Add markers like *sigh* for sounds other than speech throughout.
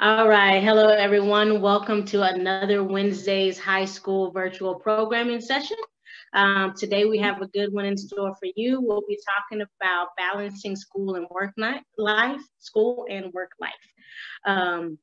All right. Hello, everyone. Welcome to another Wednesday's high school virtual programming session. Um, today, we have a good one in store for you. We'll be talking about balancing school and work life, school and work life. Um,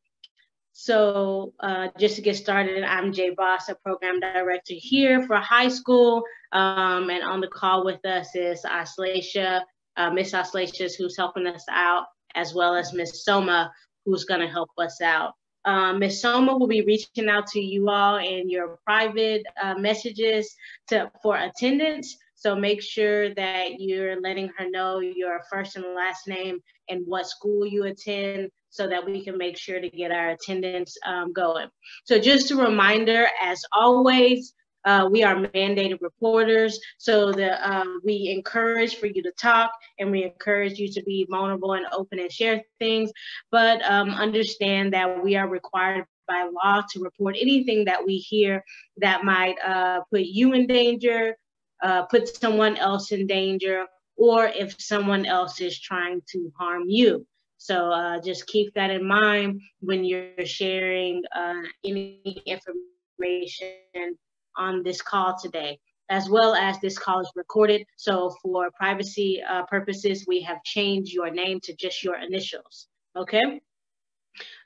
so uh, just to get started, I'm Jay Boss, a program director here for high school. Um, and on the call with us is Aslacia, uh, Miss Aslacia, who's helping us out, as well as Miss Soma, who's going to help us out. Um. Soma will be reaching out to you all in your private uh, messages to, for attendance. So make sure that you're letting her know your first and last name and what school you attend so that we can make sure to get our attendance um, going. So just a reminder, as always, uh, we are mandated reporters, so that uh, we encourage for you to talk and we encourage you to be vulnerable and open and share things. But um, understand that we are required by law to report anything that we hear that might uh, put you in danger, uh, put someone else in danger, or if someone else is trying to harm you. So uh, just keep that in mind when you're sharing uh, any information on this call today, as well as this call is recorded. So for privacy uh, purposes, we have changed your name to just your initials, okay?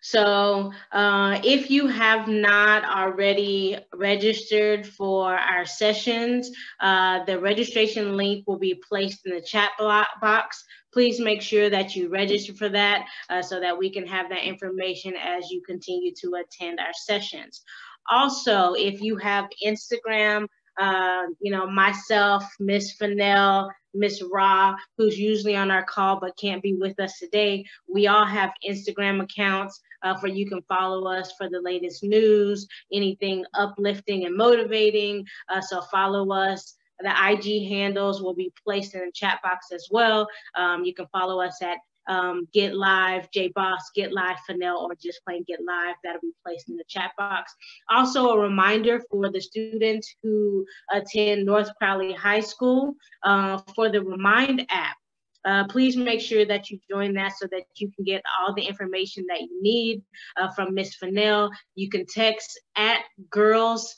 So uh, if you have not already registered for our sessions, uh, the registration link will be placed in the chat box. Please make sure that you register for that uh, so that we can have that information as you continue to attend our sessions. Also, if you have Instagram, uh, you know, myself, Miss Fennell, Miss Ra, who's usually on our call but can't be with us today. We all have Instagram accounts uh, for you can follow us for the latest news, anything uplifting and motivating. Uh, so follow us. The IG handles will be placed in the chat box as well. Um, you can follow us at um, Get Live, J Boss, Get Live, Fennell, or just plain Get Live. That'll be placed in the chat box. Also, a reminder for the students who attend North Crowley High School uh, for the Remind app. Uh, please make sure that you join that so that you can get all the information that you need uh, from Miss Fennell. You can text at girls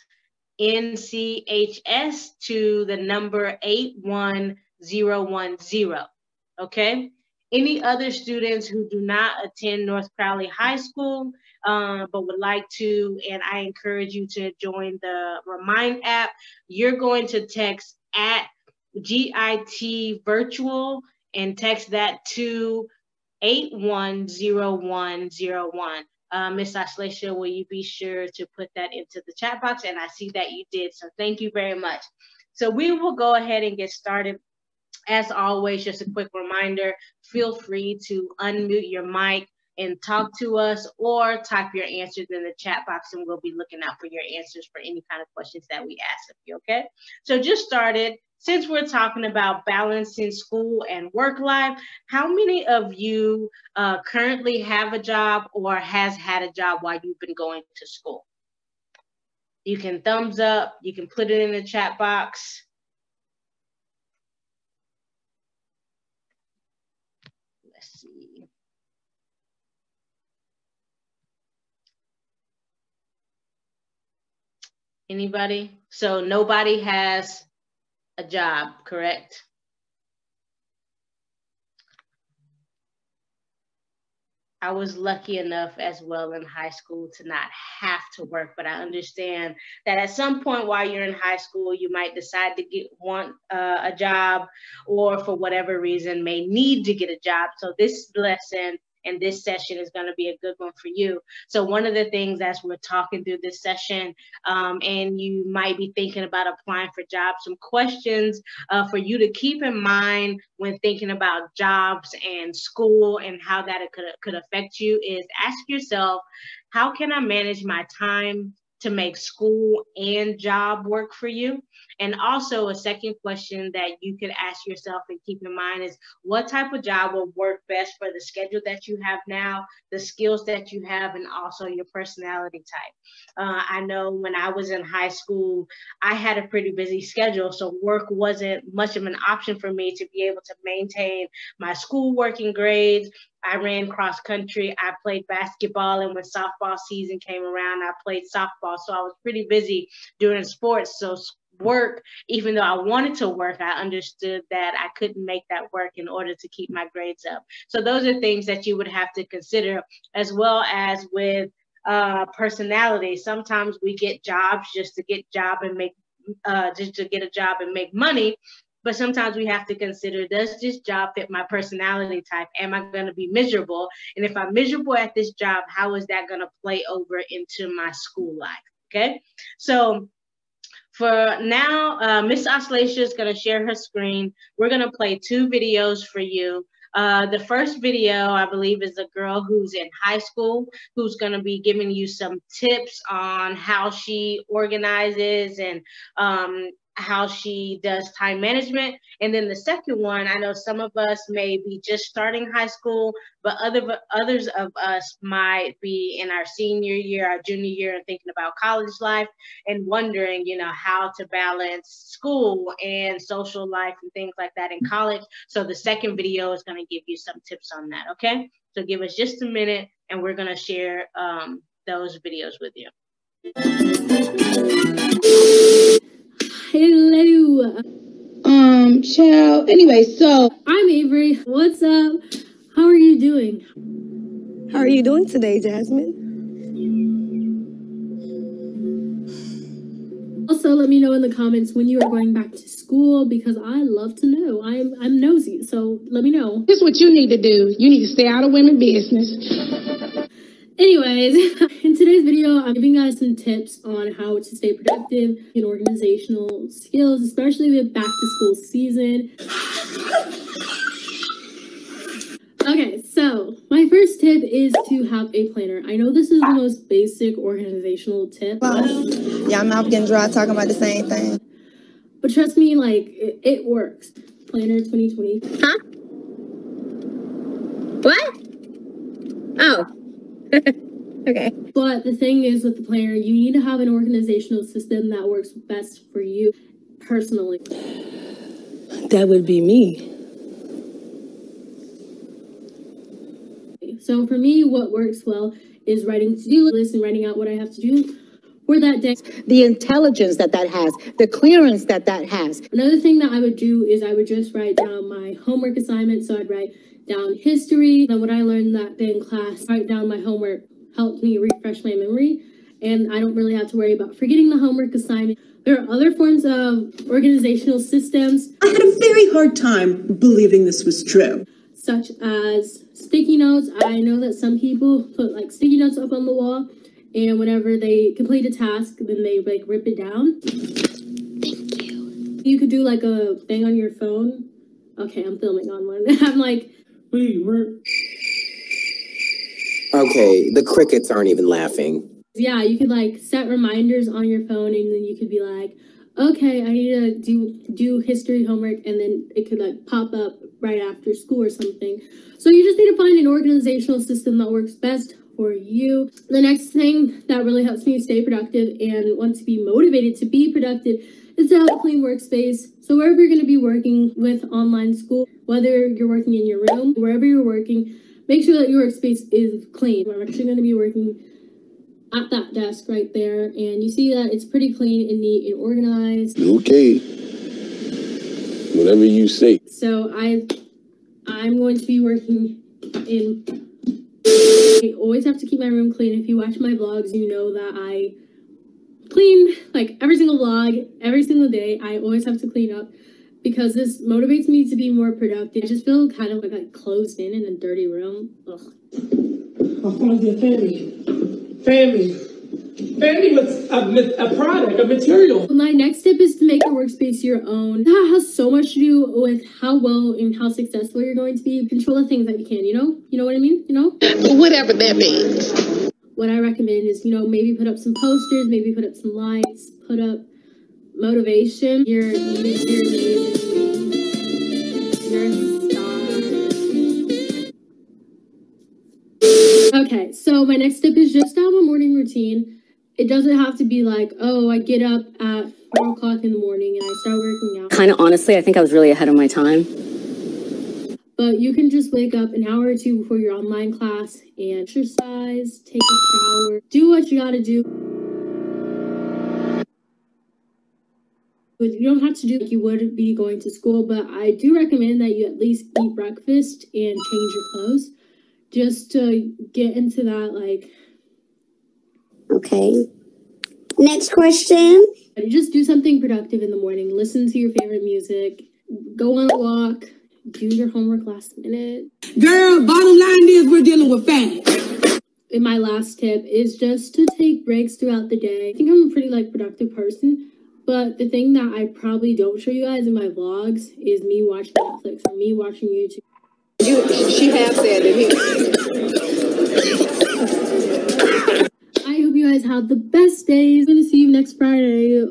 NCHS to the number 81010. Okay? Any other students who do not attend North Crowley High School um, but would like to, and I encourage you to join the Remind app, you're going to text at GIT virtual and text that to 810101. Uh, Miss Aslacia, will you be sure to put that into the chat box? And I see that you did, so thank you very much. So we will go ahead and get started. As always, just a quick reminder, feel free to unmute your mic and talk to us or type your answers in the chat box and we'll be looking out for your answers for any kind of questions that we ask of you, okay? So just started, since we're talking about balancing school and work life, how many of you uh, currently have a job or has had a job while you've been going to school? You can thumbs up, you can put it in the chat box. Anybody? So nobody has a job, correct? I was lucky enough as well in high school to not have to work, but I understand that at some point while you're in high school, you might decide to get want uh, a job, or for whatever reason may need to get a job. So this lesson and this session is going to be a good one for you. So one of the things as we're talking through this session, um, and you might be thinking about applying for jobs, some questions uh, for you to keep in mind when thinking about jobs and school and how that it could, could affect you is ask yourself, how can I manage my time to make school and job work for you? And also, a second question that you could ask yourself and keep in mind is what type of job will work best for the schedule that you have now, the skills that you have, and also your personality type. Uh, I know when I was in high school, I had a pretty busy schedule, so work wasn't much of an option for me to be able to maintain my school working grades. I ran cross country. I played basketball, and when softball season came around, I played softball. So I was pretty busy doing sports. So work, even though I wanted to work, I understood that I couldn't make that work in order to keep my grades up. So those are things that you would have to consider, as well as with uh, personality. Sometimes we get jobs just to get job and make uh, just to get a job and make money. But sometimes we have to consider does this job fit my personality type? Am I going to be miserable? And if I'm miserable at this job, how is that going to play over into my school life? Okay. So for now, uh, Miss Oslacia is going to share her screen. We're going to play two videos for you. Uh, the first video, I believe, is a girl who's in high school who's going to be giving you some tips on how she organizes and um, how she does time management. And then the second one, I know some of us may be just starting high school, but other others of us might be in our senior year, our junior year, and thinking about college life and wondering, you know, how to balance school and social life and things like that in college. So the second video is going to give you some tips on that. Okay. So give us just a minute and we're going to share um, those videos with you. Hello. Um, child. Anyway, so I'm Avery. What's up? How are you doing? How are you doing today, Jasmine? Also, let me know in the comments when you are going back to school because I love to know. I'm I'm nosy, so let me know. This is what you need to do. You need to stay out of women business. Anyways, *laughs* in today's video, I'm giving you guys some tips on how to stay productive in organizational skills, especially with back to school season. Okay, so my first tip is to have a planner. I know this is the most basic organizational tip. Well, y'all mouth getting dry talking about the same thing. But trust me, like, it, it works. Planner 2020. Huh? What? Oh. *laughs* okay. But the thing is with the planner, you need to have an organizational system that works best for you personally. That would be me. So for me, what works well is writing to-do lists and writing out what I have to do for that day. The intelligence that that has, the clearance that that has. Another thing that I would do is I would just write down my homework assignments. So I'd write down history Then what I learned that day in class, write down my homework, helped me refresh my memory. And I don't really have to worry about forgetting the homework assignment. There are other forms of organizational systems. I had a very hard time believing this was true. Such as sticky notes. I know that some people put like sticky notes up on the wall and whenever they complete a task, then they like rip it down. Thank you. You could do like a thing on your phone. Okay, I'm filming on one. *laughs* I'm like, Wait, we're. Okay, the crickets aren't even laughing. yeah, you could like set reminders on your phone and then you could be like, okay, I need to do do history homework and then it could like pop up right after school or something. So you just need to find an organizational system that works best for you. The next thing that really helps me stay productive and want to be motivated to be productive is to have a clean workspace. So wherever you're going to be working with online school, whether you're working in your room, wherever you're working, make sure that your workspace is clean. I'm actually going to be working at that desk right there and you see that it's pretty clean and neat and organized. Okay. Whatever you say. So I I'm going to be working in I always have to keep my room clean. If you watch my vlogs, you know that I clean like every single vlog, every single day. I always have to clean up because this motivates me to be more productive. I just feel kind of like, like closed in in a dirty room. Ugh. I'll find your family. Family. Family with a, a product, a material. My next tip is to make your workspace your own. That has so much to do with how well and how successful you're going to be. Control the things that you can, you know? You know what I mean? You know? Whatever that means. What I recommend is, you know, maybe put up some posters, maybe put up some lights, put up motivation. You're you're, you're. Okay, so my next tip is just have a morning routine. It doesn't have to be like, oh, I get up at four o'clock in the morning and I start working out. Kind of honestly, I think I was really ahead of my time. But you can just wake up an hour or two before your online class and exercise, take a shower, do what you gotta do. But you don't have to do like you would be going to school, but I do recommend that you at least eat breakfast and change your clothes just to get into that like Okay. Next question. just do something productive in the morning. Listen to your favorite music, go on a walk, do your homework last minute. Girl, bottom line is we're dealing with facts. And my last tip is just to take breaks throughout the day. I think I'm a pretty like productive person, but the thing that I probably don't show you guys in my vlogs is me watching Netflix or me watching YouTube. You, she has said it. he. I hope you guys have the best days. I'm gonna see you next Friday.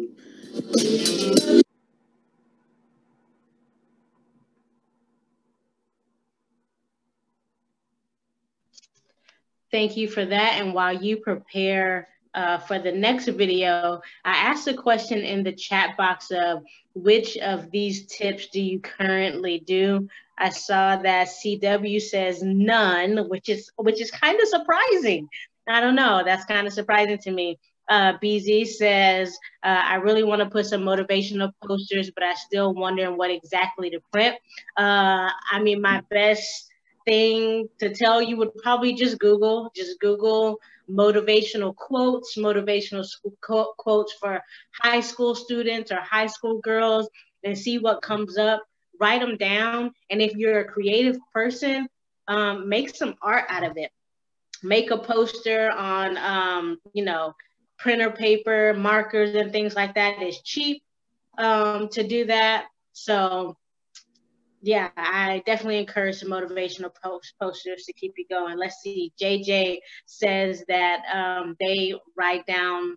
Thank you for that. And while you prepare uh, for the next video, I asked a question in the chat box of which of these tips do you currently do? I saw that CW says none, which is which is kind of surprising. I don't know. That's kind of surprising to me. Uh, BZ says, uh, I really want to put some motivational posters, but I still wondering what exactly to print. Uh, I mean, my best thing to tell you would probably just Google, just Google motivational quotes, motivational qu- quotes for high school students or high school girls, and see what comes up. Write them down, and if you're a creative person, um, make some art out of it. Make a poster on, um, you know, printer paper, markers, and things like that. It's cheap um, to do that. So yeah, I definitely encourage some motivational post posters to keep you going. Let's see. JJ says that um, they write down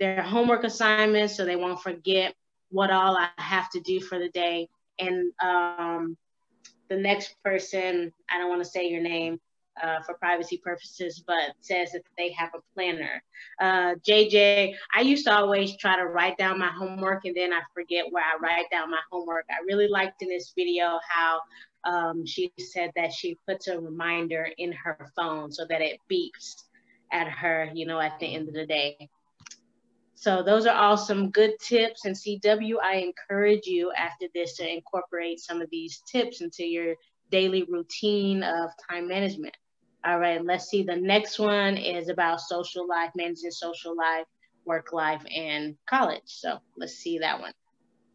their homework assignments so they won't forget what all I have to do for the day. And um, the next person, I don't want to say your name, uh, for privacy purposes, but says that they have a planner. Uh, JJ, I used to always try to write down my homework and then I forget where I write down my homework. I really liked in this video how um, she said that she puts a reminder in her phone so that it beeps at her, you know, at the end of the day. So those are all some good tips. And CW, I encourage you after this to incorporate some of these tips into your daily routine of time management. All right, let's see. The next one is about social life, managing social life, work life, and college. So let's see that one.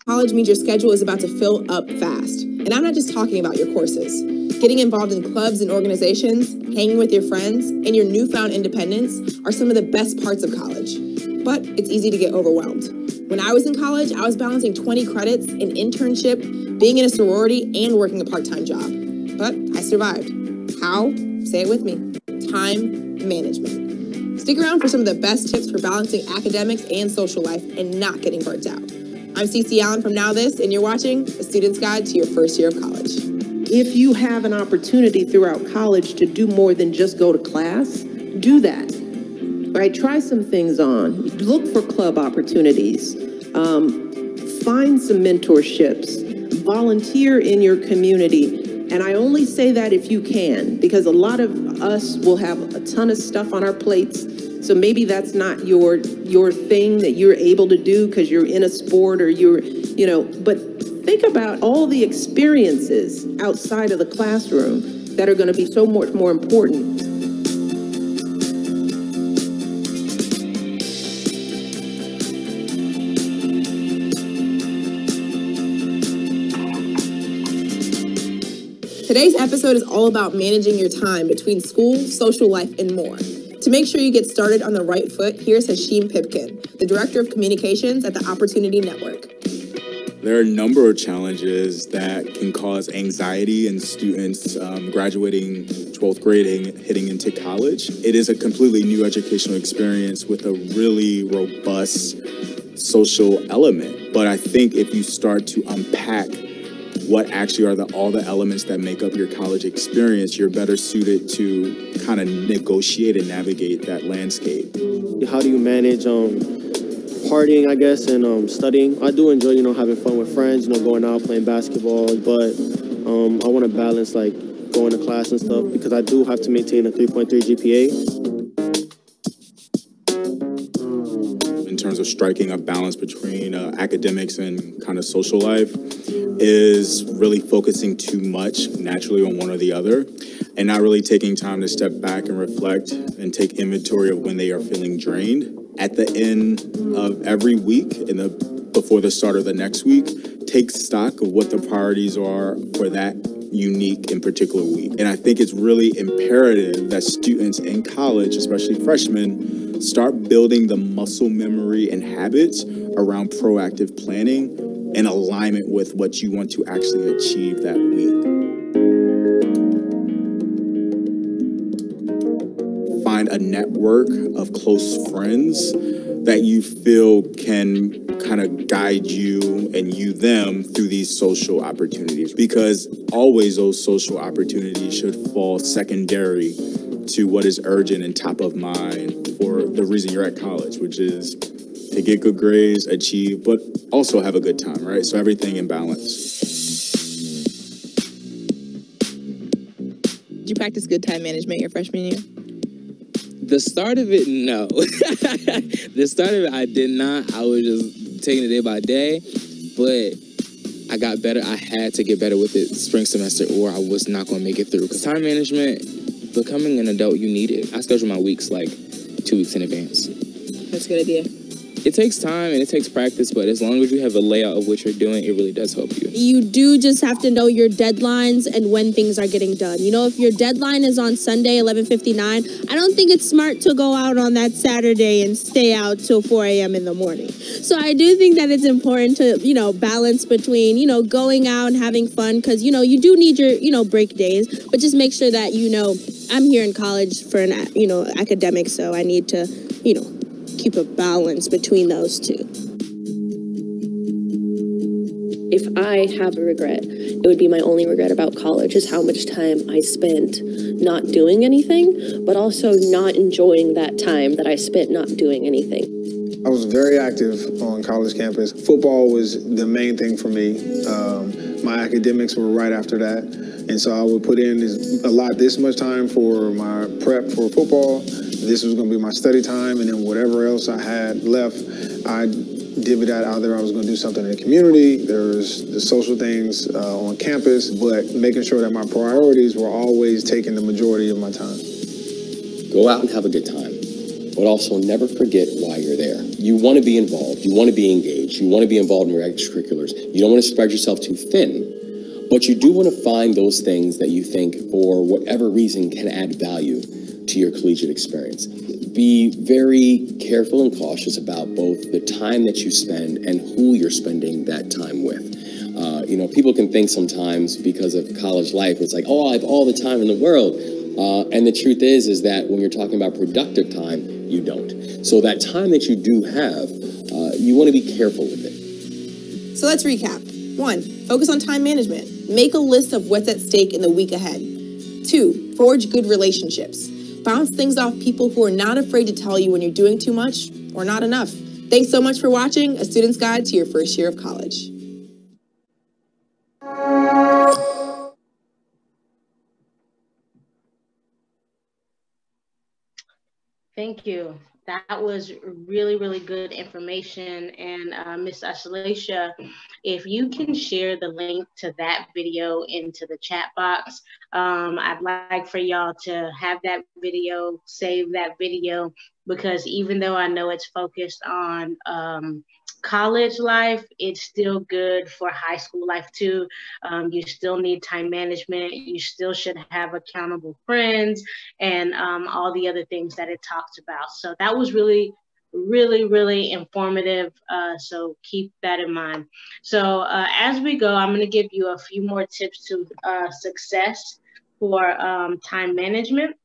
College means your schedule is about to fill up fast. And I'm not just talking about your courses. Getting involved in clubs and organizations, hanging with your friends, and your newfound independence are some of the best parts of college. But it's easy to get overwhelmed. When I was in college, I was balancing 20 credits, an internship, being in a sorority, and working a part time job. But I survived. How? Say it with me time management. Stick around for some of the best tips for balancing academics and social life and not getting burnt out. I'm Cece Allen from NowThis, and you're watching The Student's Guide to Your First Year of College. If you have an opportunity throughout college to do more than just go to class, do that. Right? Try some things on. Look for club opportunities. Um, find some mentorships. Volunteer in your community and I only say that if you can, because a lot of us will have a ton of stuff on our plates. So maybe that's not your your thing that you're able to do because you're in a sport or you're, you know, but think about all the experiences outside of the classroom that are going to be so much more important Today's episode is all about managing your time between school, social life, and more. To make sure you get started on the right foot, here's Hashim Pipkin, the Director of Communications at the Opportunity Network. There are a number of challenges that can cause anxiety in students um, graduating 12th grade and hitting into college. It is a completely new educational experience with a really robust social element. But I think if you start to unpack what actually are the all the elements that make up your college experience, you're better suited to kind of negotiate and navigate that landscape. How do you manage um, partying, I guess, and um, studying? I do enjoy, you know, having fun with friends, you know, going out playing basketball, but um, I want to balance like going to class and stuff because I do have to maintain a 3.3 GPA. In terms of striking a balance between uh, academics and kind of social life, is really focusing too much naturally on one or the other and not really taking time to step back and reflect and take inventory of when they are feeling drained. At the end of every week in the before the start of the next week, take stock of what the priorities are for that unique and particular week. And I think it's really imperative that students in college, especially freshmen, start building the muscle memory and habits around proactive planning in alignment with what you want to actually achieve that week. Find a network of close friends that you feel can kind of guide you and you them through these social opportunities because always those social opportunities should fall secondary to what is urgent and top of mind for the reason you're at college, which is to get good grades, achieve, but also have a good time, right? So everything in balance. Did you practice good time management your freshman year? The start of it, no. *laughs* the start of it, I did not. I was just taking it day by day, but I got better. I had to get better with it spring semester, or I was not going to make it through. Because time management, becoming an adult, you need it. I schedule my weeks like two weeks in advance. That's a good idea. It takes time and it takes practice, but as long as you have a layout of what you're doing, it really does help you. You do just have to know your deadlines and when things are getting done. You know, if your deadline is on Sunday, 11:59, I don't think it's smart to go out on that Saturday and stay out till 4 a.m. in the morning. So I do think that it's important to, you know, balance between, you know, going out and having fun because, you know, you do need your, you know, break days, but just make sure that, you know, I'm here in college for an, you know, academic, so I need to, you know, keep a balance between those two. If I have a regret, it would be my only regret about college is how much time I spent not doing anything, but also not enjoying that time that I spent not doing anything. I was very active on college campus. Football was the main thing for me. Um, my academics were right after that. And so I would put in a lot this much time for my prep for football. This was going to be my study time. And then whatever else I had left, I divvied that either I was going to do something in the community, there's the social things uh, on campus, but making sure that my priorities were always taking the majority of my time. Go out and have a good time, but also never forget why you're there. You want to be involved, you want to be engaged, you want to be involved in your extracurriculars. You don't want to spread yourself too thin, but you do want to find those things that you think, for whatever reason, can add value to your collegiate experience. Be very careful and cautious about both the time that you spend and who you're spending that time with. Uh, you know, people can think sometimes because of college life, it's like, oh, I have all the time in the world. Uh, and the truth is, is that when you're talking about productive time, you don't. So that time that you do have, uh, you want to be careful with it. So let's recap. One, focus on time management. Make a list of what's at stake in the week ahead. Two, forge good relationships. Bounce things off people who are not afraid to tell you when you're doing too much or not enough. Thanks so much for watching A Student's Guide to Your First Year of College. Thank you. That was really, really good information. And uh, Ms. If you can share the link to that video into the chat box, um, I'd like for y'all to have that video, save that video, because even though I know it's focused on um, college life, it's still good for high school life too. Um, you still need time management. You still should have accountable friends and um, all the other things that it talks about. So that was really, really, really informative. Uh, so keep that in mind. So uh, as we go, I'm going to give you a few more tips to uh, success for um, time management.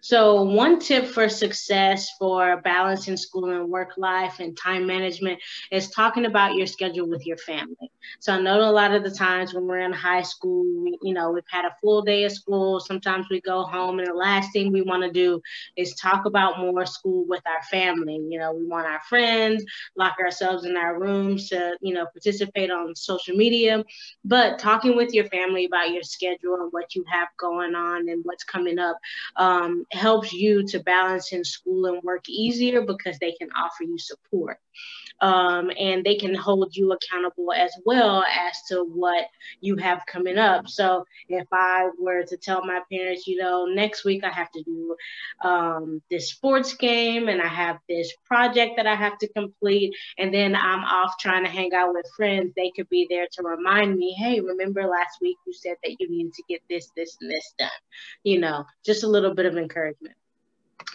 So, one tip for success for balancing school and work life and time management is talking about your schedule with your family. So, I know a lot of the times when we're in high school, you know, we've had a full day of school. Sometimes we go home, and the last thing we want to do is talk about more school with our family. You know, we want our friends, lock ourselves in our rooms to, you know, participate on social media. But talking with your family about your schedule and what you have going on and what's coming up. Um, um, helps you to balance in school and work easier because they can offer you support. Um, and they can hold you accountable as well as to what you have coming up. So if I were to tell my parents, you know, next week I have to do um, this sports game and I have this project that I have to complete, and then I'm off trying to hang out with friends, they could be there to remind me, hey, remember last week you said that you needed to get this, this, and this done. You know, just a little bit of encouragement.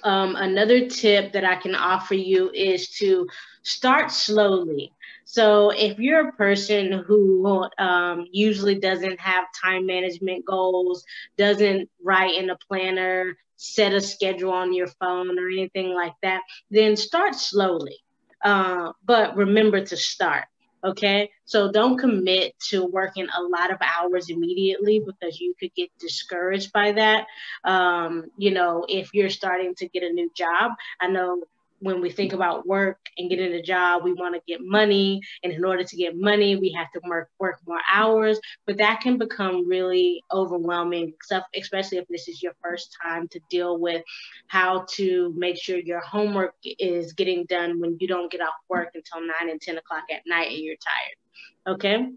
Um, another tip that I can offer you is to start slowly. So, if you're a person who um, usually doesn't have time management goals, doesn't write in a planner, set a schedule on your phone, or anything like that, then start slowly. Uh, but remember to start. Okay. So don't commit to working a lot of hours immediately because you could get discouraged by that. Um, you know, if you're starting to get a new job, I know when we think about work and getting a job, we want to get money. And in order to get money, we have to work, work more hours. But that can become really overwhelming, especially if this is your first time to deal with how to make sure your homework is getting done when you don't get off work until 9 and 10 o'clock at night and you're tired. Okay.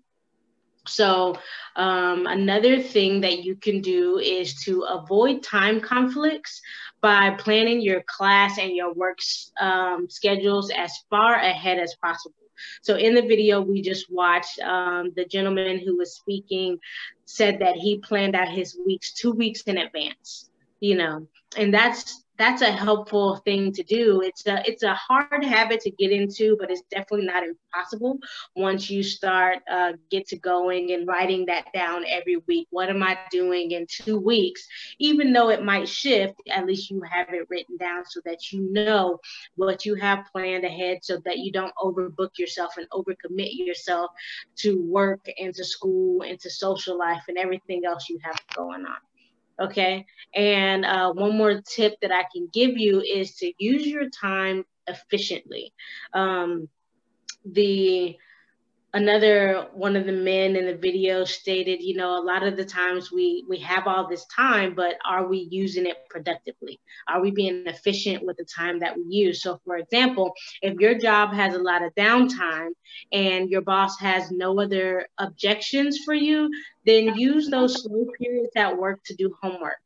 So, um, another thing that you can do is to avoid time conflicts by planning your class and your work um, schedules as far ahead as possible. So, in the video we just watched, um, the gentleman who was speaking said that he planned out his weeks two weeks in advance, you know, and that's that's a helpful thing to do. It's a it's a hard habit to get into, but it's definitely not impossible once you start uh, get to going and writing that down every week. What am I doing in two weeks? Even though it might shift, at least you have it written down so that you know what you have planned ahead, so that you don't overbook yourself and overcommit yourself to work and to school and to social life and everything else you have going on. Okay. And uh, one more tip that I can give you is to use your time efficiently. Um, the another one of the men in the video stated you know a lot of the times we we have all this time but are we using it productively? Are we being efficient with the time that we use? So for example if your job has a lot of downtime and your boss has no other objections for you then use those slow periods at work to do homework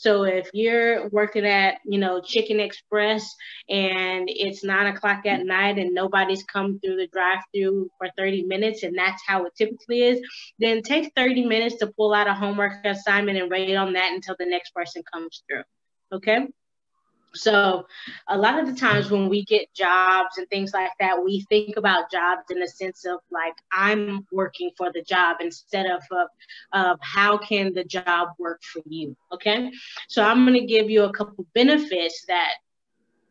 so if you're working at, you know, Chicken Express and it's nine o'clock at night and nobody's come through the drive-through for 30 minutes and that's how it typically is, then take 30 minutes to pull out a homework assignment and write on that until the next person comes through. Okay. So, a lot of the times when we get jobs and things like that, we think about jobs in the sense of like I'm working for the job instead of of, of how can the job work for you. Okay, so I'm going to give you a couple benefits that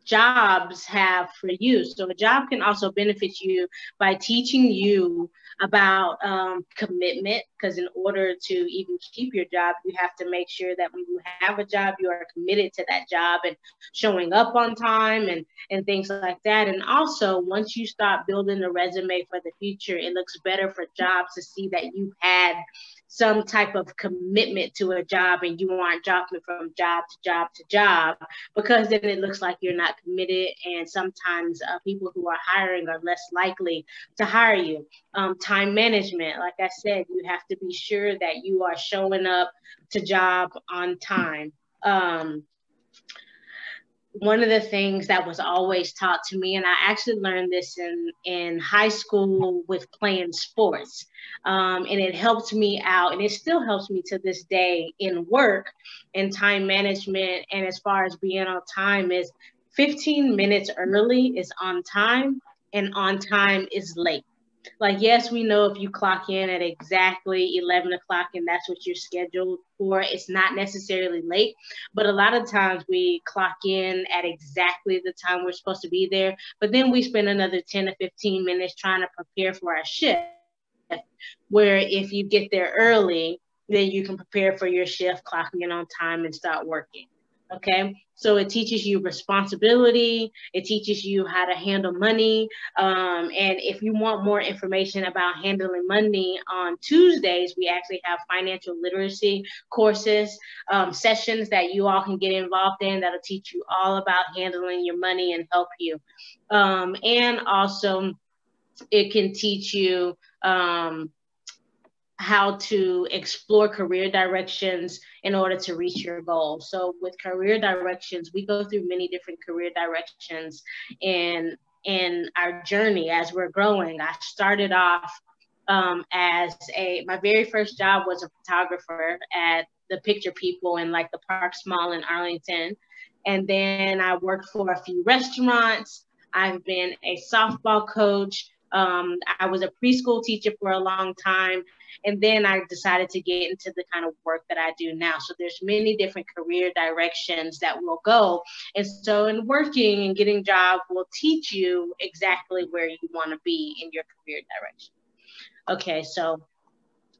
jobs have for you. So a job can also benefit you by teaching you about um, commitment, because in order to even keep your job, you have to make sure that when you have a job, you are committed to that job and showing up on time and, and things like that. And also, once you start building a resume for the future, it looks better for jobs to see that you had some type of commitment to a job and you aren't jumping from job to job to job because then it looks like you're not committed and sometimes uh, people who are hiring are less likely to hire you. Um, time management like i said you have to be sure that you are showing up to job on time. Um, one of the things that was always taught to me, and I actually learned this in, in high school with playing sports. Um, and it helped me out, and it still helps me to this day in work and time management. And as far as being on time, is 15 minutes early is on time, and on time is late. Like, yes, we know if you clock in at exactly 11 o'clock and that's what you're scheduled for, it's not necessarily late. But a lot of times we clock in at exactly the time we're supposed to be there. But then we spend another 10 to 15 minutes trying to prepare for our shift. Where if you get there early, then you can prepare for your shift, clocking in on time and start working. Okay, so it teaches you responsibility, it teaches you how to handle money. Um, and if you want more information about handling money on Tuesdays, we actually have financial literacy courses, um, sessions that you all can get involved in that'll teach you all about handling your money and help you. Um, and also, it can teach you um, how to explore career directions in order to reach your goal. So with career directions, we go through many different career directions in in our journey as we're growing. I started off um, as a my very first job was a photographer at the Picture People in like the Parks Mall in Arlington, and then I worked for a few restaurants. I've been a softball coach. Um, I was a preschool teacher for a long time. And then I decided to get into the kind of work that I do now. So there's many different career directions that will go. And so in working and getting job will teach you exactly where you want to be in your career direction. Okay, so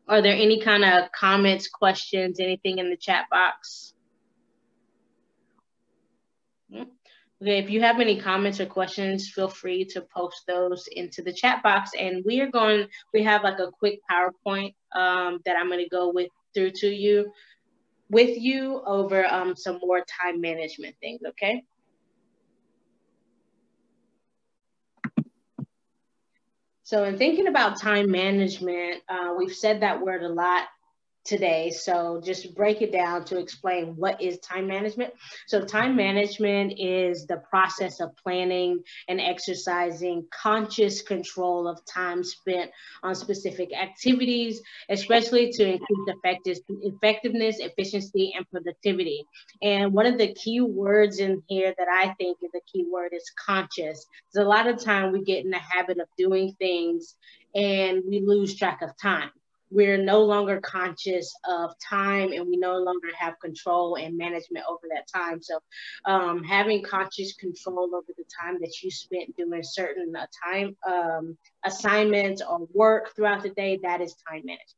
are there any kind of comments, questions, anything in the chat box? Hmm. Okay, if you have any comments or questions, feel free to post those into the chat box. And we are going, we have like a quick PowerPoint um, that I'm going to go with through to you, with you over um, some more time management things, okay? So in thinking about time management, uh, we've said that word a lot today. So just break it down to explain what is time management. So time management is the process of planning and exercising conscious control of time spent on specific activities, especially to increase effectiveness, efficiency, and productivity. And one of the key words in here that I think is a key word is conscious. Because a lot of time we get in the habit of doing things and we lose track of time we're no longer conscious of time and we no longer have control and management over that time. So um, having conscious control over the time that you spent doing certain uh, time um, assignments or work throughout the day, that is time management.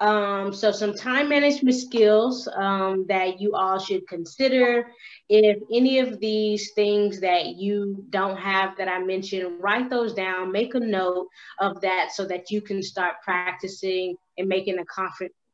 Um, so some time management skills um, that you all should consider. If any of these things that you don't have that I mentioned, write those down, make a note of that so that you can start practicing and making a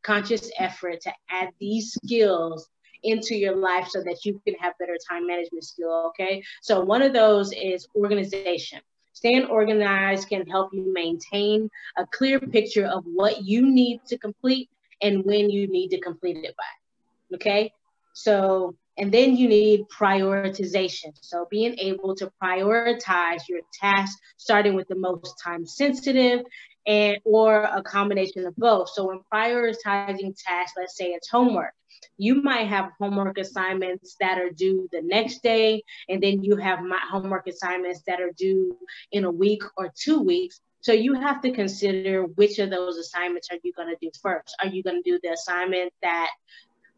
conscious effort to add these skills into your life so that you can have better time management skill. Okay. So one of those is organization. Staying organized can help you maintain a clear picture of what you need to complete and when you need to complete it by. Okay. So, and then you need prioritization. So, being able to prioritize your tasks, starting with the most time sensitive and or a combination of both. So when prioritizing tasks, let's say it's homework, you might have homework assignments that are due the next day, and then you have my homework assignments that are due in a week or two weeks. So you have to consider which of those assignments are you going to do first. Are you going to do the assignment that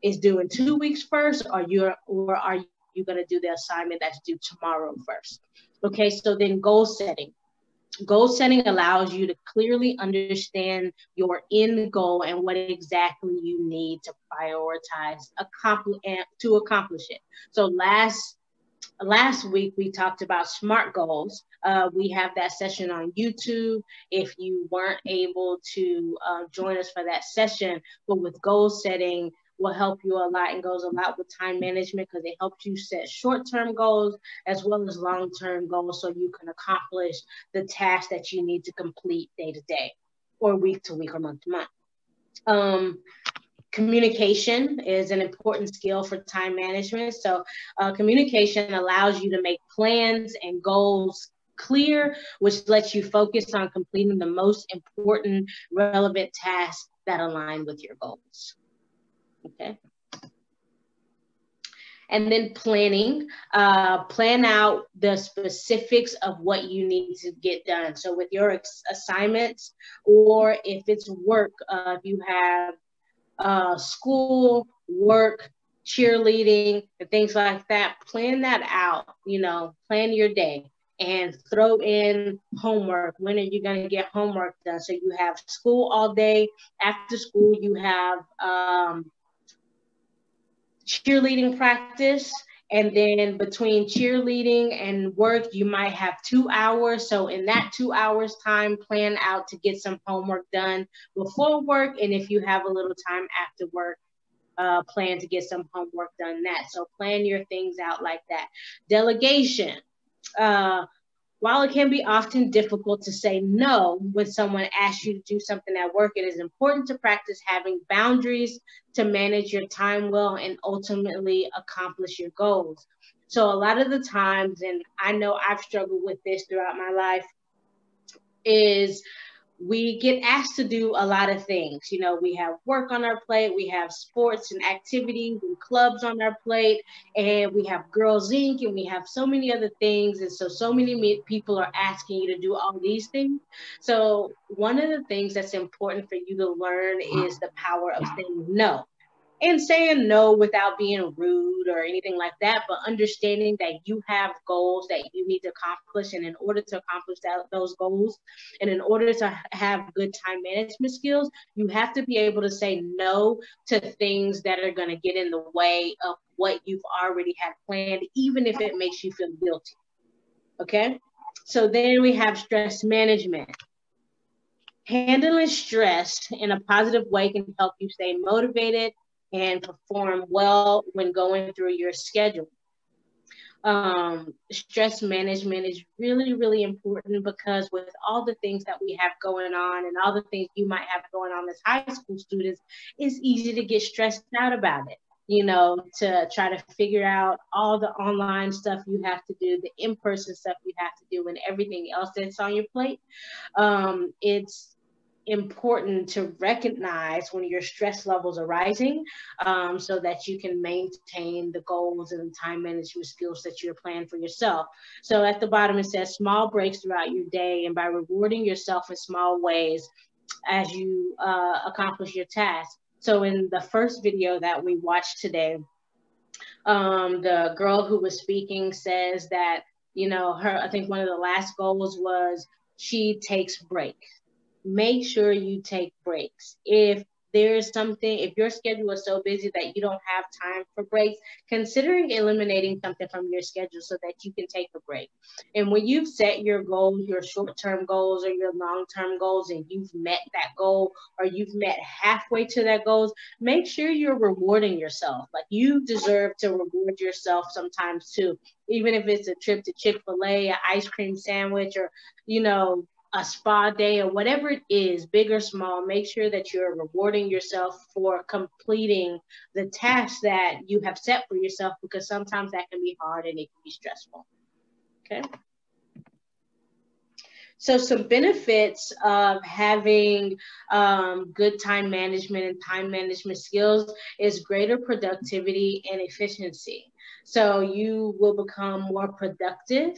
is due in two weeks first, or you're or are you going to do the assignment that's due tomorrow first? Okay, so then goal setting Goal setting allows you to clearly understand your end goal and what exactly you need to prioritize accompli- to accomplish it. So last last week we talked about smart goals. Uh, we have that session on YouTube. If you weren't able to uh, join us for that session, but with goal setting, will help you a lot and goes a lot with time management because it helps you set short-term goals as well as long-term goals so you can accomplish the tasks that you need to complete day to day or week to week or month to month. Um, communication is an important skill for time management. So uh, communication allows you to make plans and goals clear, which lets you focus on completing the most important relevant tasks that align with your goals. Okay. and then planning. Uh, plan out the specifics of what you need to get done. So with your assignments, or if it's work, uh, if you have uh, school, work, cheerleading, and things like that, plan that out. You know, plan your day and throw in homework. When are you going to get homework done? So you have school all day. After school, you have um, cheerleading practice. And then between cheerleading and work, you might have two hours. So in that two hours time, plan out to get some homework done before work. And if you have a little time after work, uh, plan to get some homework done that. So plan your things out like that. Delegation. Uh, while it can be often difficult to say no when someone asks you to do something at work, it is important to practice having boundaries to manage your time well and ultimately accomplish your goals. So, a lot of the times, and I know I've struggled with this throughout my life, is we get asked to do a lot of things. You know, we have work on our plate, we have sports and activities and clubs on our plate, and we have Girls Inc., and we have so many other things. And so, so many people are asking you to do all these things. So, one of the things that's important for you to learn is the power of saying no and saying no without being rude or anything like that, but understanding that you have goals that you need to accomplish. And in order to accomplish that, those goals, and in order to have good time management skills, you have to be able to say no to things that are going to get in the way of what you've already had planned, even if it makes you feel guilty. Okay. So then we have stress management. Handling stress in a positive way can help you stay motivated and perform well when going through your schedule. Um, stress management is really, really important because with all the things that we have going on and all the things you might have going on as high school students, it's easy to get stressed out about it. You know, to try to figure out all the online stuff you have to do, the in person stuff you have to do, and everything else that's on your plate. Um, it's important to recognize when your stress levels are rising um, so that you can maintain the goals and time management skills that you're planning for yourself. So at the bottom, it says small breaks throughout your day and by rewarding yourself in small ways as you uh, accomplish your task. So in the first video that we watched today, um, the girl who was speaking says that, you know, her, I think one of the last goals was she takes breaks make sure you take breaks. If there's something, if your schedule is so busy that you don't have time for breaks, considering eliminating something from your schedule so that you can take a break. And when you've set your goals, your short term goals or your long term goals, and you've met that goal or you've met halfway to that goals, make sure you're rewarding yourself. Like you deserve to reward yourself sometimes too, even if it's a trip to Chick fil A, an ice cream sandwich, or, you know, a spa day or whatever it is, big or small, make sure that you're rewarding yourself for completing the task that you have set for yourself because sometimes that can be hard and it can be stressful. Okay. So some benefits of having um, good time management and time management skills is greater productivity and efficiency. So you will become more productive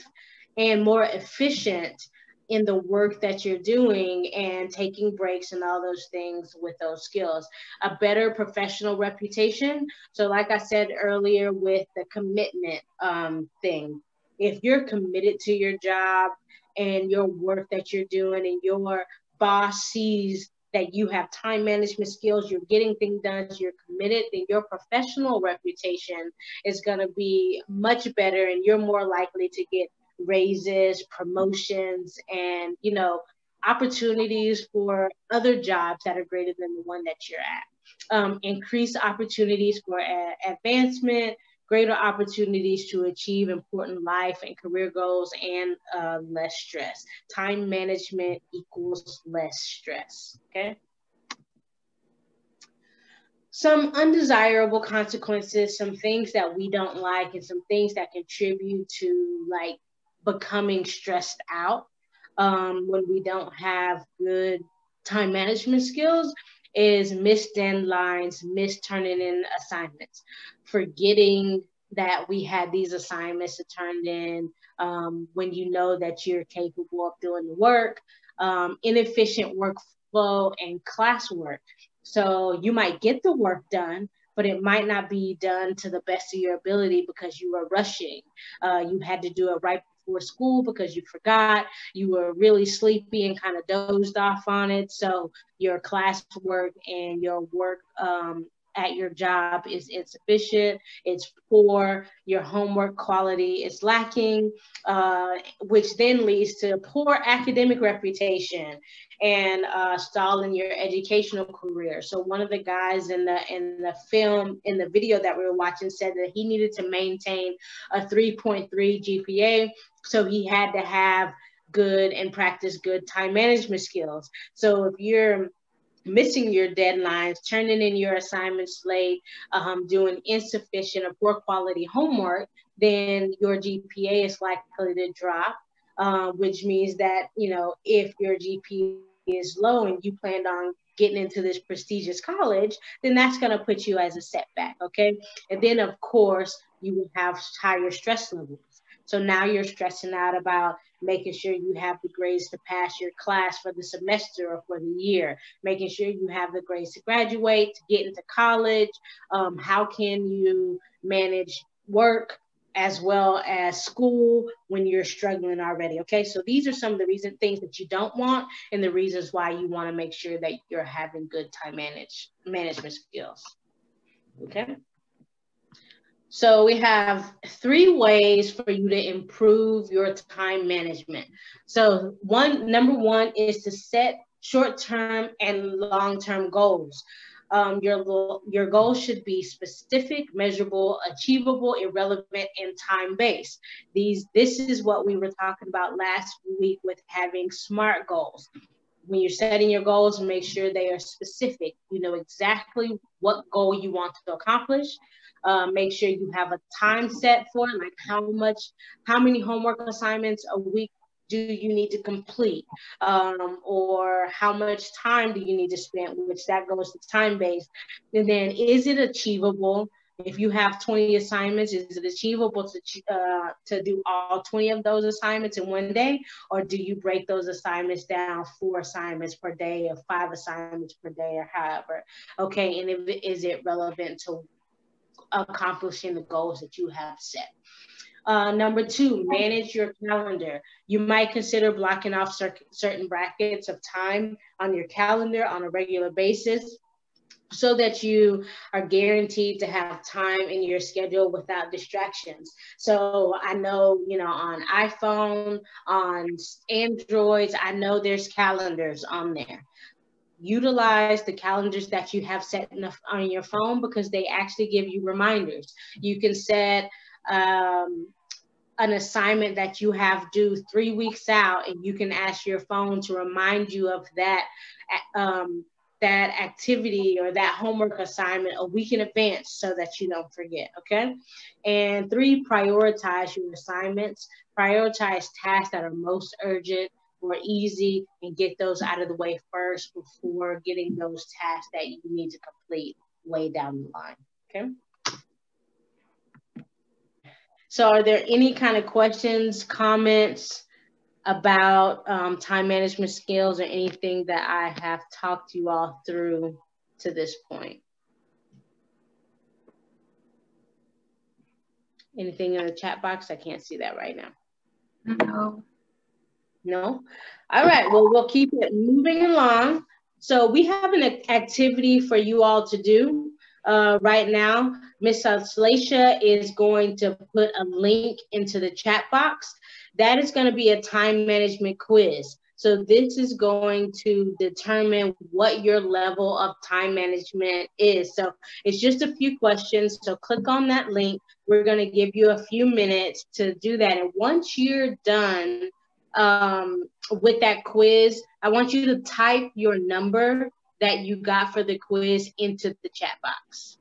and more efficient in the work that you're doing and taking breaks and all those things with those skills. A better professional reputation. So, like I said earlier, with the commitment um, thing, if you're committed to your job and your work that you're doing, and your boss sees that you have time management skills, you're getting things done, you're committed, then your professional reputation is going to be much better and you're more likely to get raises, promotions, and you know opportunities for other jobs that are greater than the one that you're at. Um, increase opportunities for a- advancement, greater opportunities to achieve important life and career goals, and uh, less stress. Time management equals less stress. Okay some undesirable consequences, some things that we don't like, and some things that contribute to like becoming stressed out um, when we don't have good time management skills is missed deadlines, missed turning in assignments, forgetting that we had these assignments to turn in um, when you know that you're capable of doing the work, um, inefficient workflow, and classwork. So you might get the work done, but it might not be done to the best of your ability because you were rushing. Uh, you had to do it right before school because you forgot. You were really sleepy and kind of dozed off on it. So your classwork and your work um, at your job is insufficient, it's poor, your homework quality is lacking, uh, which then leads to poor academic reputation and uh, stalling your educational career. So one of the guys in the in the film in the video that we were watching said that he needed to maintain a 3.3 GPA, so he had to have good and practice good time management skills. So if you're missing your deadlines, turning in your assignments late, um, doing insufficient or poor quality homework, then your GPA is likely to drop, uh, which means that, you know, if your GPA is low and you planned on getting into this prestigious college, then that's going to put you as a setback, okay? And then, of course, you will have higher stress levels. So now you're stressing out about making sure you have the grades to pass your class for the semester or for the year, making sure you have the grades to graduate, to get into college. Um, how can you manage work as well as school when you're struggling already? Okay, so these are some of the reason things that you don't want and the reasons why you want to make sure that you're having good time manage management skills. Okay. So we have three ways for you to improve your time management. So one, number one is to set short-term and long-term goals. Um, your, your goals should be specific, measurable, achievable, irrelevant, and time-based. These, this is what we were talking about last week with having SMART goals. When you're setting your goals, make sure they are specific. You know exactly what goal you want to accomplish uh, make sure you have a time set for it, like how much, how many homework assignments a week do you need to complete? Um, or how much time do you need to spend which that goes to time based. And then is it achievable? If you have 20 assignments is it achievable to uh, to do all 20 of those assignments in one day? Or do you break those assignments down four assignments per day or five assignments per day or however? Okay and if, is it relevant to accomplishing the goals that you have set. Uh, number two, manage your calendar. You might consider blocking off cer certain brackets of time on your calendar on a regular basis so that you are guaranteed to have time in your schedule without distractions. So I know, you know, on iPhone, on Androids, I know there's calendars on there utilize the calendars that you have set the, on your phone because they actually give you reminders. You can set um, an assignment that you have due three weeks out, and you can ask your phone to remind you of that um, that activity or that homework assignment a week in advance so that you don't forget. Okay. And three, prioritize your assignments. Prioritize tasks that are most urgent or easy and get those out of the way first before getting those tasks that you need to complete way down the line. Okay. So are there any kind of questions, comments about um, time management skills or anything that I have talked you all through to this point? Anything in the chat box? I can't see that right now. No. No? All right, well, we'll keep it moving along. So we have an activity for you all to do uh, right now. Miss Slacia is going to put a link into the chat box. That is going to be a time management quiz. So this is going to determine what your level of time management is. So it's just a few questions. So click on that link. We're going to give you a few minutes to do that. And once you're done um, with that quiz, I want you to type your number that you got for the quiz into the chat box.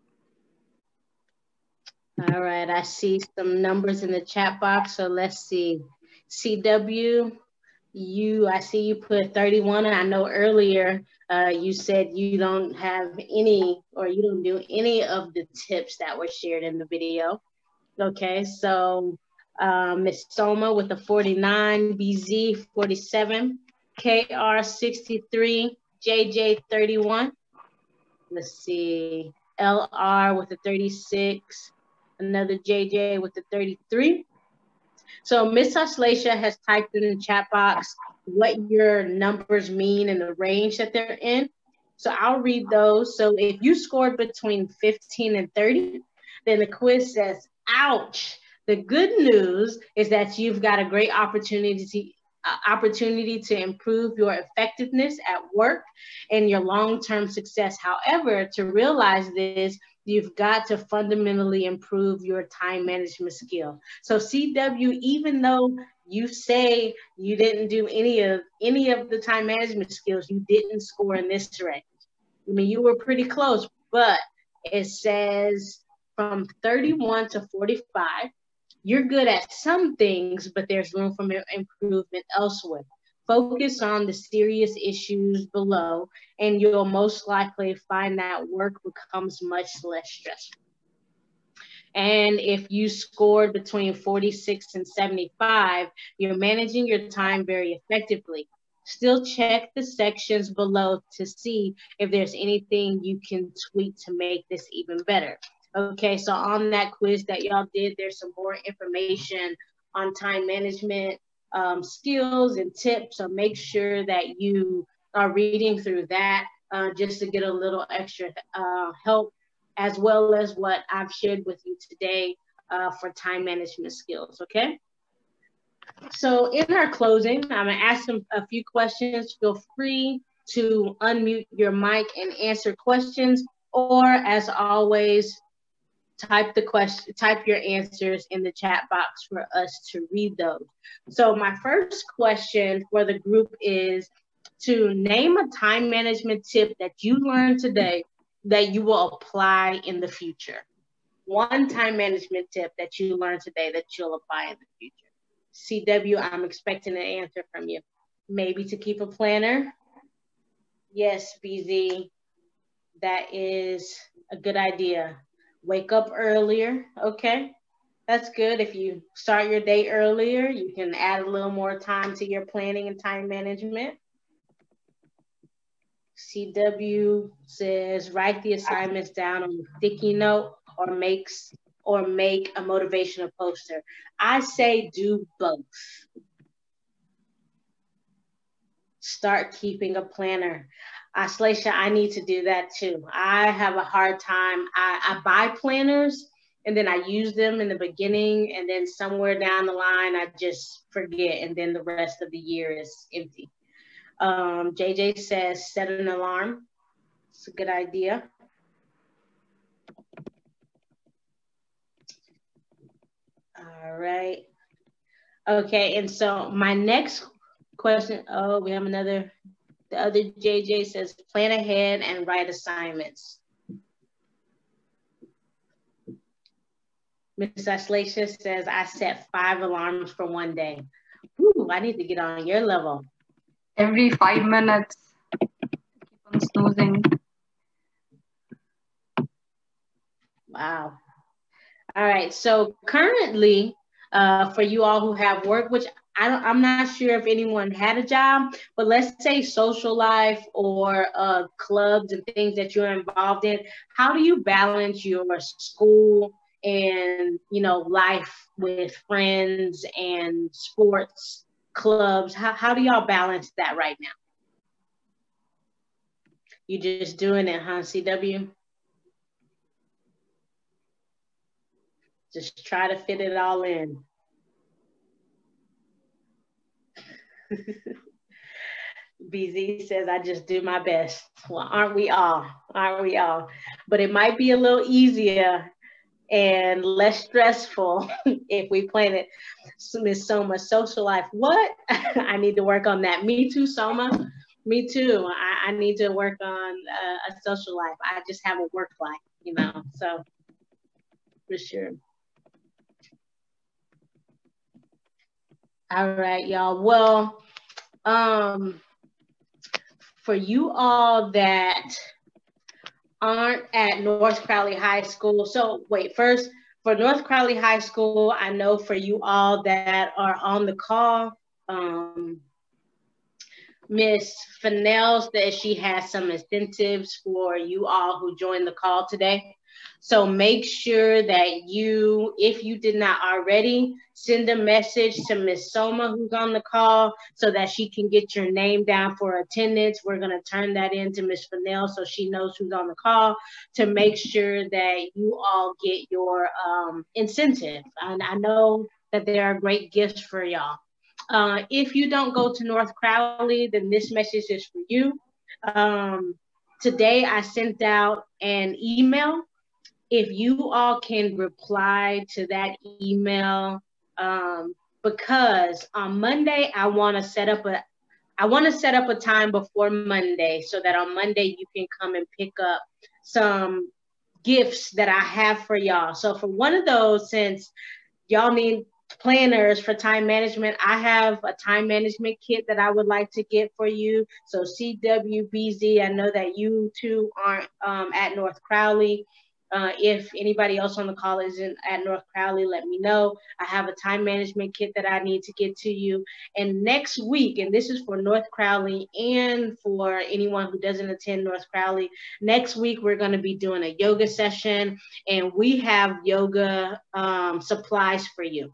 All right, I see some numbers in the chat box. So let's see. CW, you, I see you put 31. And I know earlier uh, you said you don't have any or you don't do any of the tips that were shared in the video. Okay, so um, Miss Soma with a 49, BZ 47, KR 63, JJ 31. Let's see, LR with a 36, another JJ with a 33. So Miss Aslacia has typed in the chat box what your numbers mean and the range that they're in. So I'll read those. So if you scored between 15 and 30, then the quiz says, ouch. The good news is that you've got a great opportunity uh, opportunity to improve your effectiveness at work and your long-term success. However, to realize this, you've got to fundamentally improve your time management skill. So CW, even though you say you didn't do any of any of the time management skills, you didn't score in this range. I mean, you were pretty close, but it says from 31 to 45, you're good at some things, but there's room for improvement elsewhere. Focus on the serious issues below, and you'll most likely find that work becomes much less stressful. And if you scored between 46 and 75, you're managing your time very effectively. Still check the sections below to see if there's anything you can tweak to make this even better. Okay, so on that quiz that y'all did, there's some more information on time management um, skills and tips. So make sure that you are reading through that uh, just to get a little extra uh, help, as well as what I've shared with you today uh, for time management skills. Okay. So in our closing, I'm gonna ask them a few questions. Feel free to unmute your mic and answer questions, or as always, type the question, type your answers in the chat box for us to read those. So my first question for the group is to name a time management tip that you learned today that you will apply in the future. One time management tip that you learned today that you'll apply in the future. CW, I'm expecting an answer from you. Maybe to keep a planner. Yes, BZ, that is a good idea wake up earlier. Okay, that's good. If you start your day earlier, you can add a little more time to your planning and time management. CW says write the assignments down on a sticky note or makes or make a motivational poster. I say do both. Start keeping a planner. Aslacia, I need to do that too. I have a hard time. I, I buy planners and then I use them in the beginning, and then somewhere down the line, I just forget, and then the rest of the year is empty. Um, JJ says set an alarm. It's a good idea. All right. Okay, and so my next question. Oh, we have another the other JJ says plan ahead and write assignments. Ms. Aslacia says, I set five alarms for one day. Ooh, I need to get on your level. Every five minutes, keep on snoozing. Wow. All right, so currently, uh, for you all who have work, which I don't, I'm not sure if anyone had a job, but let's say social life or uh, clubs and things that you're involved in. How do you balance your school and you know life with friends and sports clubs? How how do y'all balance that right now? You just doing it, huh, CW? Just try to fit it all in. BZ says, I just do my best. Well, aren't we all? Aren't we all? But it might be a little easier and less stressful *laughs* if we plan it. Miss Soma, social life. What? *laughs* I need to work on that. Me too, Soma. Me too. I, I need to work on uh, a social life. I just have a work life, you know, so for sure. All right, y'all. Well, um, for you all that aren't at North Crowley High School, so wait, first, for North Crowley High School, I know for you all that are on the call, um, Miss Fennell says she has some incentives for you all who joined the call today. So make sure that you, if you did not already, send a message to Miss Soma who's on the call so that she can get your name down for attendance. We're going to turn that in to Miss Fennell so she knows who's on the call to make sure that you all get your um, incentive. And I know that there are great gifts for y'all. Uh, if you don't go to North Crowley, then this message is for you. Um, today I sent out an email if you all can reply to that email, um, because on Monday I want to set up a I want to set up a time before Monday so that on Monday you can come and pick up some gifts that I have for y'all. So for one of those, since y'all need planners for time management, I have a time management kit that I would like to get for you. So CWBZ, I know that you two aren't um, at North Crowley. Uh, if anybody else on the call isn't at North Crowley, let me know. I have a time management kit that I need to get to you. And next week, and this is for North Crowley and for anyone who doesn't attend North Crowley, next week we're going to be doing a yoga session and we have yoga um, supplies for you.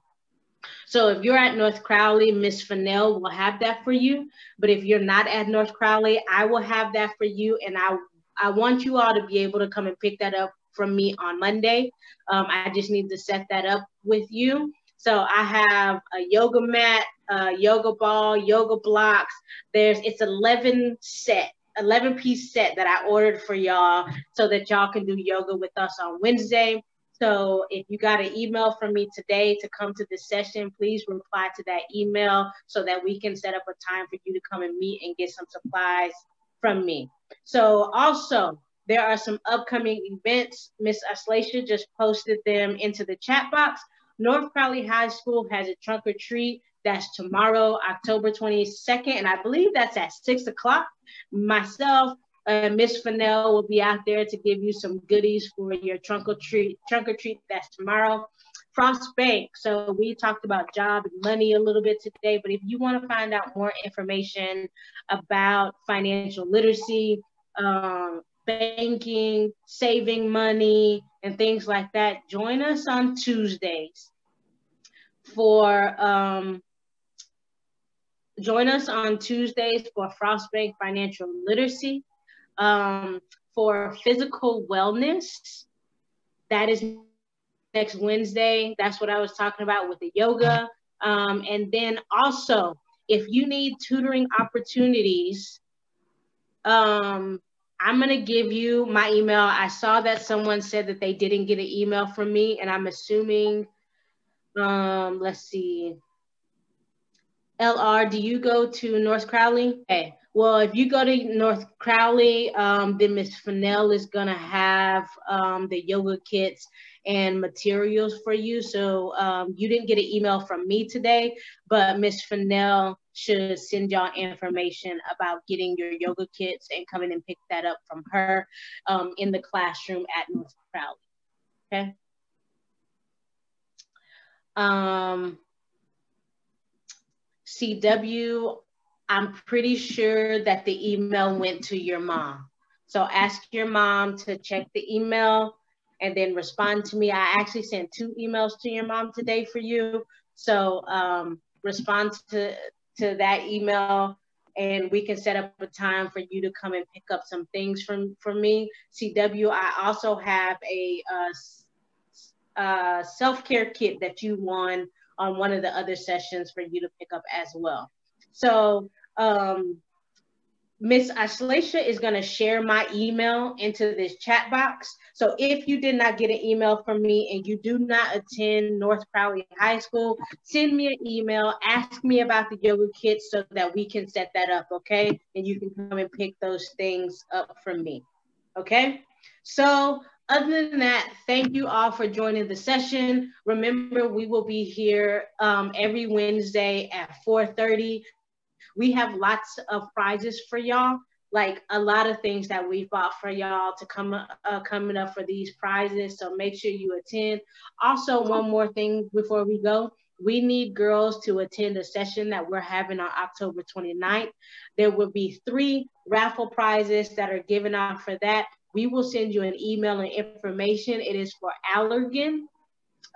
So if you're at North Crowley, Miss Fennell will have that for you. But if you're not at North Crowley, I will have that for you. And I, I want you all to be able to come and pick that up from me on Monday. Um, I just need to set that up with you. So I have a yoga mat, a yoga ball, yoga blocks. There's it's 11 set, 11 piece set that I ordered for y'all so that y'all can do yoga with us on Wednesday. So if you got an email from me today to come to this session, please reply to that email so that we can set up a time for you to come and meet and get some supplies from me. So also there are some upcoming events. Miss Aslacia just posted them into the chat box. North Crowley High School has a trunk or treat. That's tomorrow, October 22nd, and I believe that's at six o'clock. Myself, uh, Miss Fennell will be out there to give you some goodies for your trunk or treat. Trunk or treat that's tomorrow. Frost Bank. So we talked about job and money a little bit today, but if you want to find out more information about financial literacy, um, banking, saving money, and things like that, join us on Tuesdays for um, join us on Tuesdays for Frost Bank Financial Literacy. Um, for physical wellness, that is next Wednesday. That's what I was talking about with the yoga. Um, and then also, if you need tutoring opportunities, um, I'm going to give you my email. I saw that someone said that they didn't get an email from me, and I'm assuming, um, let's see. LR, do you go to North Crowley? Okay. Well, if you go to North Crowley, um, then Miss Fennell is going to have um, the yoga kits and materials for you. So um, you didn't get an email from me today, but Miss Fennell should send y'all information about getting your yoga kits and coming and pick that up from her um, in the classroom at North Crowley. Okay. Um, CW, I'm pretty sure that the email went to your mom. So ask your mom to check the email and then respond to me. I actually sent two emails to your mom today for you. So um, respond to, to that email and we can set up a time for you to come and pick up some things from, from me. CW, I also have a, uh, uh, self-care kit that you won on one of the other sessions for you to pick up as well. So um, Miss Aslacia is going to share my email into this chat box. So if you did not get an email from me and you do not attend North Crowley High School, send me an email, ask me about the yoga kits so that we can set that up, okay? And you can come and pick those things up from me, okay? So other than that, thank you all for joining the session. Remember, we will be here um, every Wednesday at 4.30 we have lots of prizes for y'all. Like a lot of things that we bought for y'all to come uh, coming up for these prizes. So make sure you attend. Also, one more thing before we go. We need girls to attend a session that we're having on October 29th. There will be three raffle prizes that are given out for that. We will send you an email and information. It is for Allergan.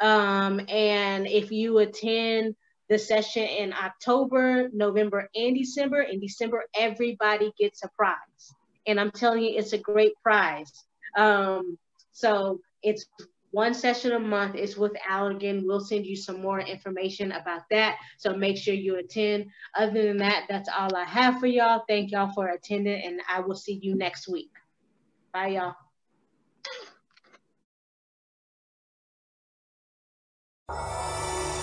Um, and if you attend the session in October, November, and December. In December, everybody gets a prize. And I'm telling you, it's a great prize. Um, so it's one session a month. It's with Allergan. We'll send you some more information about that. So make sure you attend. Other than that, that's all I have for y'all. Thank y'all for attending, and I will see you next week. Bye, y'all. you